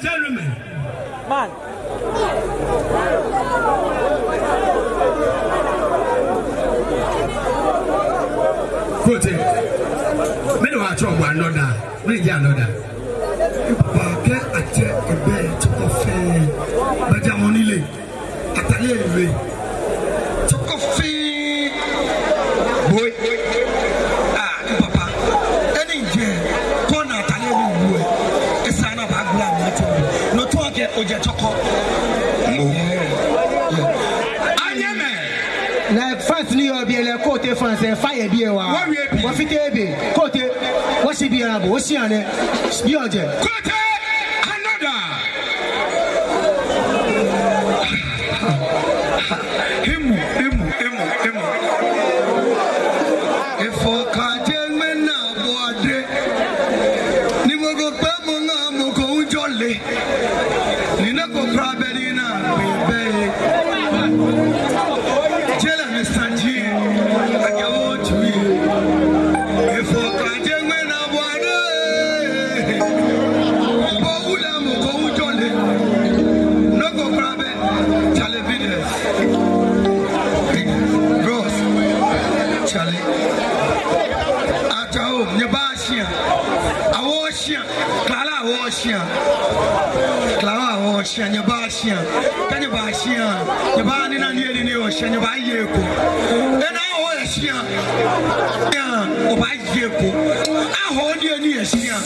and gentlemen. Man. Many of Kote, mẹ́rin wàá tún ọ̀gbọ̀n anọ́dà, mẹ́rin jẹ́ a check a bed ẹgbẹ́ tó But fẹ́ẹ́ bàjẹ́ àwọn I tell you. yɛ fire bi yɛ wa wɔfite bi koote wɔsi bi yɛ abo wosi yɛ anɛ bi yɛ ɔjɛ. ahyia ka nyɛba ahyia nyɛba ne na neɛ ne ne ɔhyɛ nyɛba yie ko ɛna ahɔ ahyia ɔba yie ko ahɔ ne ani ahyia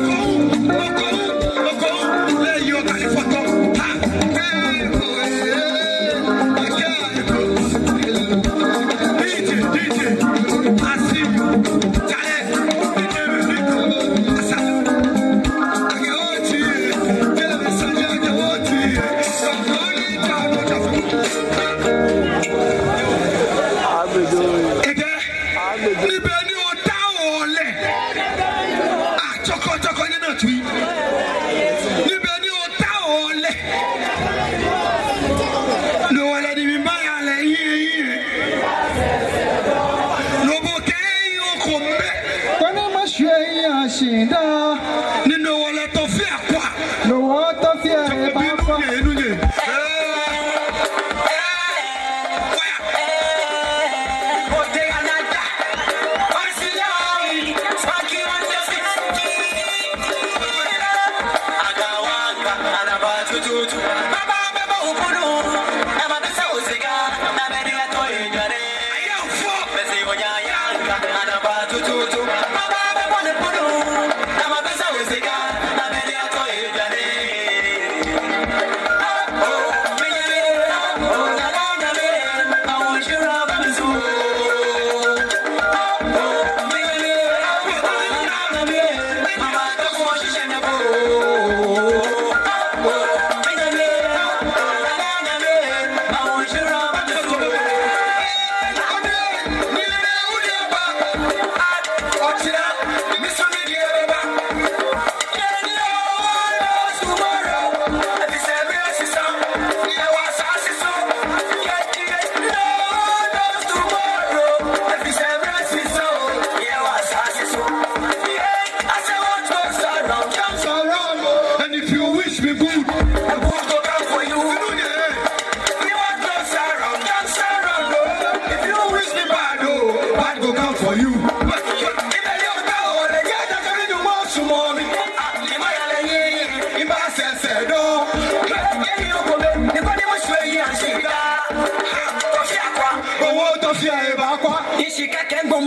Thank you.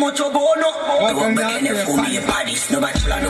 much obono. Do a bacon for me, Paris. no bachelor, no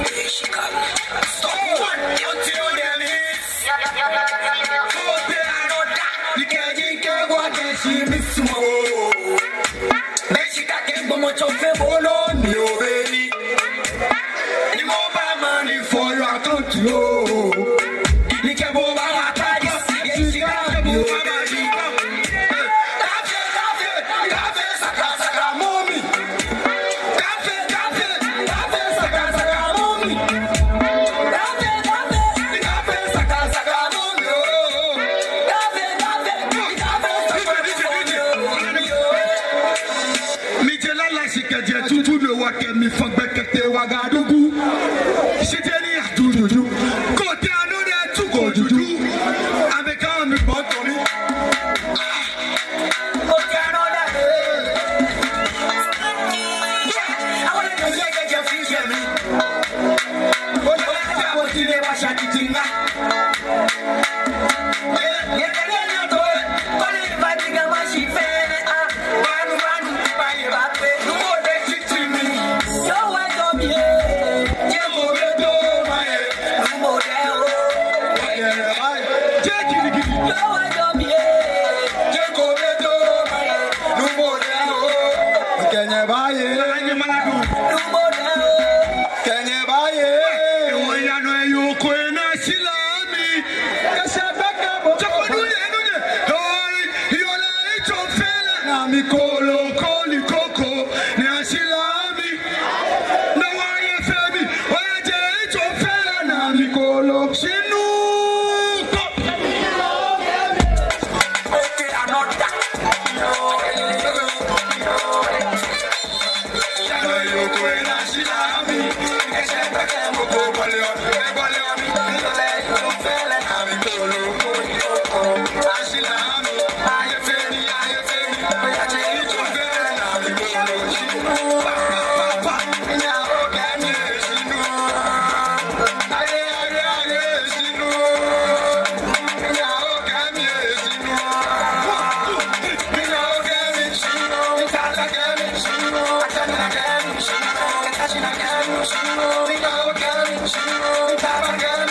¡Chila!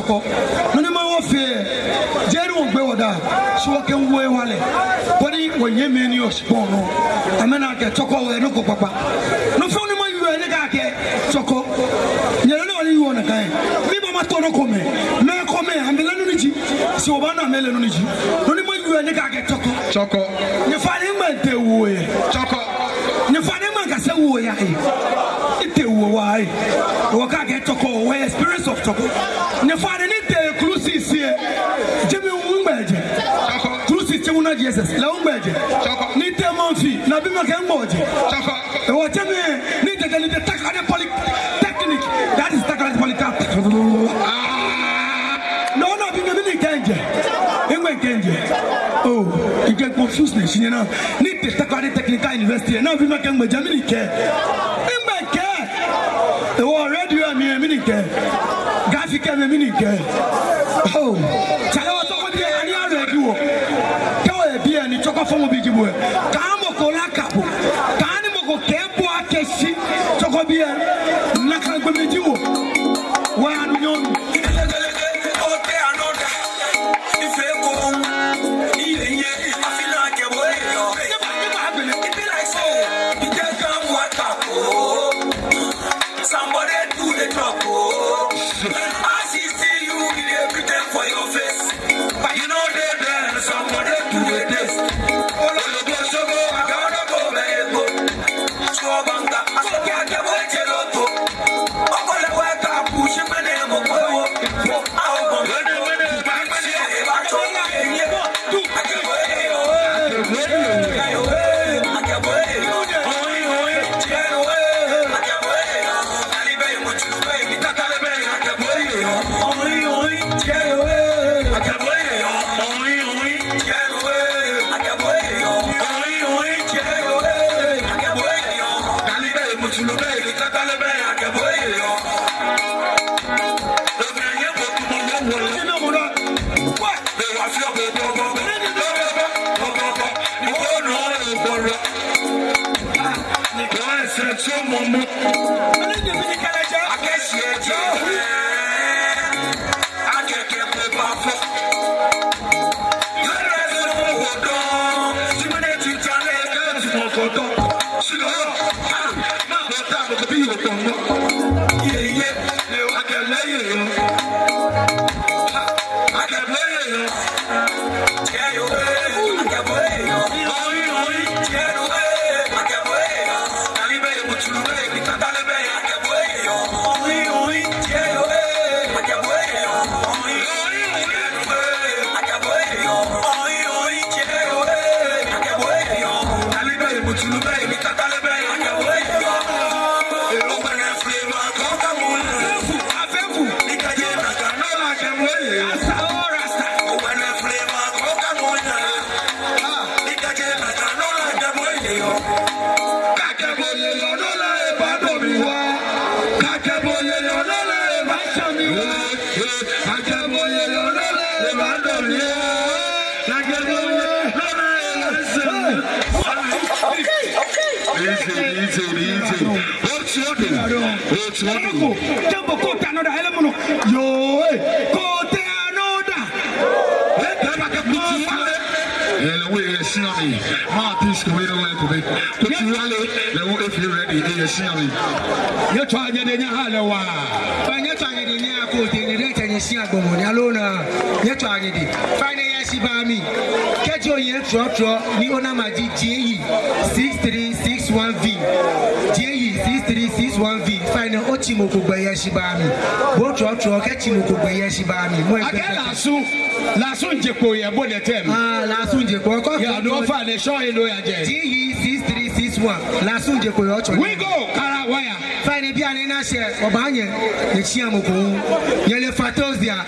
sɔkɔ ni ma wo fɛ jeri wo gbe wo da sɔkɛ n woe wa lɛ kɔni wo nye e mɛ ni o nɔ a kɛ tɔkɔ wɛ ne ko kpakpa no fɛn ni e e. ma yi wɛ ne k'a kɛ tɔkɔ nyɛrɛ ne wale yi wɔ ne ka mi ba ma tɔ ne ko mɛ mɛ kɔ mɛ an bɛ lɛnu si o b'a na mɛ lɛnu ni ji no ne ma yi wɛ ne k'a kɛ tɔkɔ tɔkɔ nyefa ne ma te wo ye tɔkɔ nyefa ne ma ka se wo ya ye e te wo wa ye wɔka agɛ tɔkɔ wɔyɛ spirits of tɔkɔ ne faade ne de kuru sisie jimi ŋun gbɛ jɛ kuru si timu na jesus la ŋun gbɛ jɛ ni te man fi na bi ma kɛ n gbɔ jɛ wɔ cɛ mi yɛ ni tɛtɛ ni tɛ tak ale pɔli technique that is tak ale pɔli ta n'o na bi mi mi ni kɛ n jɛ e ŋun o i get confused ne si ɲɛna ni tɛ tak ale technique university yɛ n'a bi ma kɛ n gbɛ jɛ mi ni kɛ. kɛ mɛ mi ni kɛ cɛlɛwa tɔgɔ bi ani alo yɛ di wɔ kɛwɔ yɛ bi yɛ ni tɔgɔ fɔmu bi di wɔ k'an mɔkɔ la kapo k'an mɔkɔ kɛ bɔ a kɛ si tɔgɔ bi yɛ nakaragbɛmɛ di wɔ wa yanu ɲɔgɔn. Bye. Sirako, Jambo Kote Anoda Elemono, Yo, Kote Anoda. Ẹlẹ́wọ́ yẹ sí àmì, máa tí sùkúrú yẹn lọ́wọ́ ẹ̀kọ́ bẹ́ẹ̀. Tó ti wálé lẹ́wọ́ efi rẹ̀ di yẹ sí àmì. Yẹ tó ayé de ní àlẹ́ wa. Báyìí yẹ tó ayé de ní àkó de ní rẹ̀ tẹ̀yìn sí àgbọ̀mọ̀ ní alóhùn náà. Yẹ tó ayé de. Báyìí yẹ sí bá mi. Kẹ́jọ yẹn trọ̀trọ̀ ní ọ̀nàmàdì J.E. six three six one V J.E. six three six one V fine o ti mo ko gbẹyẹ si ba mi bo tọ tọ kẹ ti mo ko gbẹyẹ si ba mi. akẹ́ làásù làásù ń jẹ kò yẹ bó lẹ tẹ mi. aa ah, làásù ń jẹ kò ọkọ. yàtọ̀ fà ní sọ́ọ̀yìn ló yà jẹ. te six three six one làásù ń jẹ kò yẹ ọ̀tọ̀. wíńgò kára wáyà. fine bí a ní náà ṣe ọ̀bá yẹn lè ṣí àmọ̀kò yẹn lè fa tóòsì à.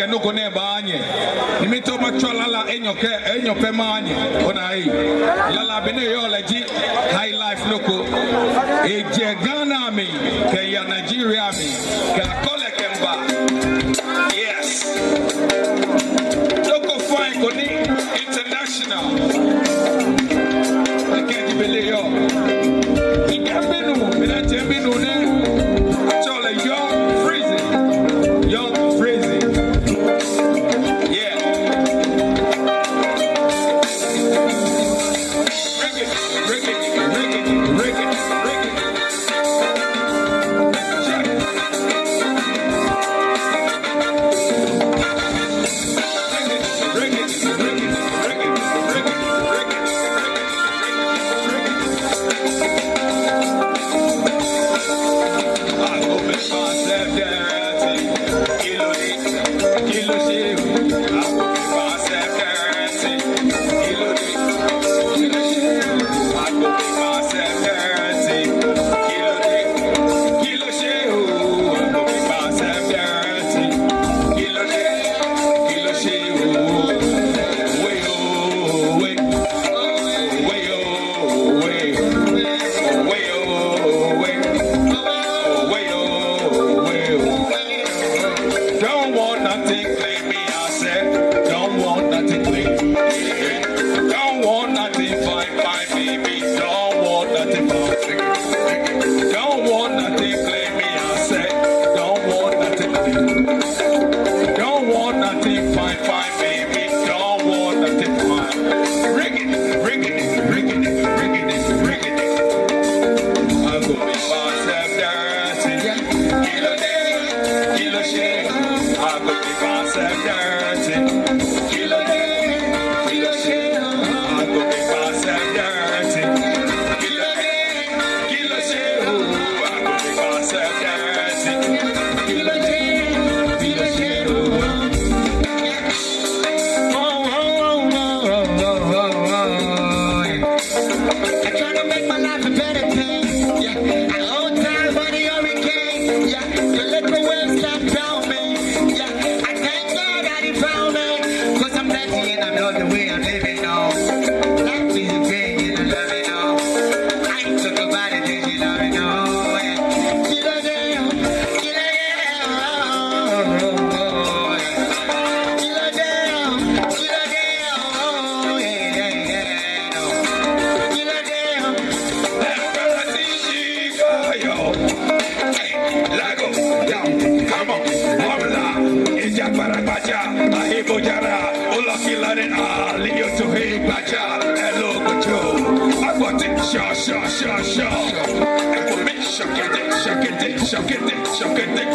ke no go ne ba anye imi lala ona lala high life mi ke ya Nigeria mi ke akole kemba yes fine koni international sector. Shaw, shaw, shaw, show, show. And for me, shook it, dick, shook it, dick, shook it, dick, shook it, dick,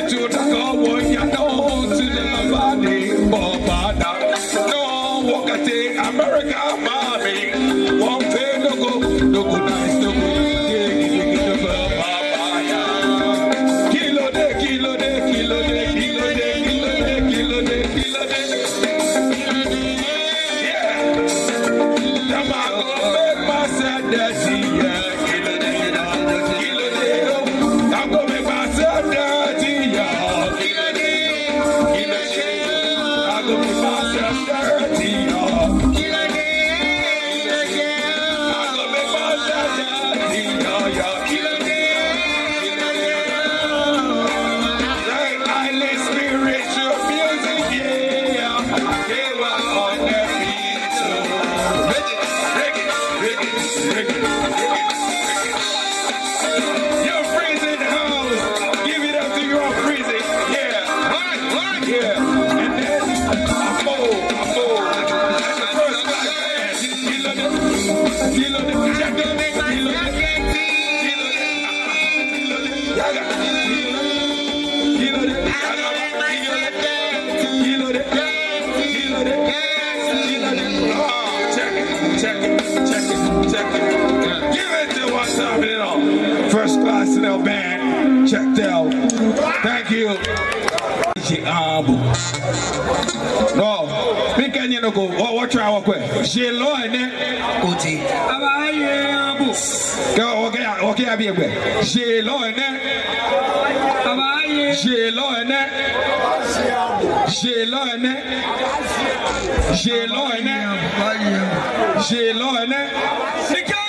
Institute, Cowboy, Yaka. No, we can you know go. What what try work with? She Oti. Abaye abu. okay okay abi abu. She Abaye. She law and then. She law eh?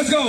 Let's go.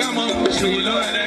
Come on, you know